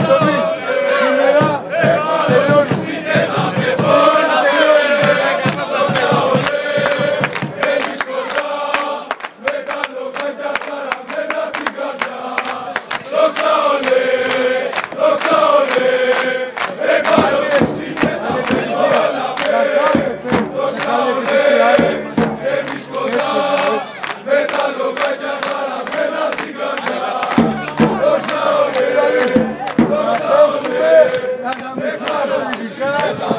Gracias. America!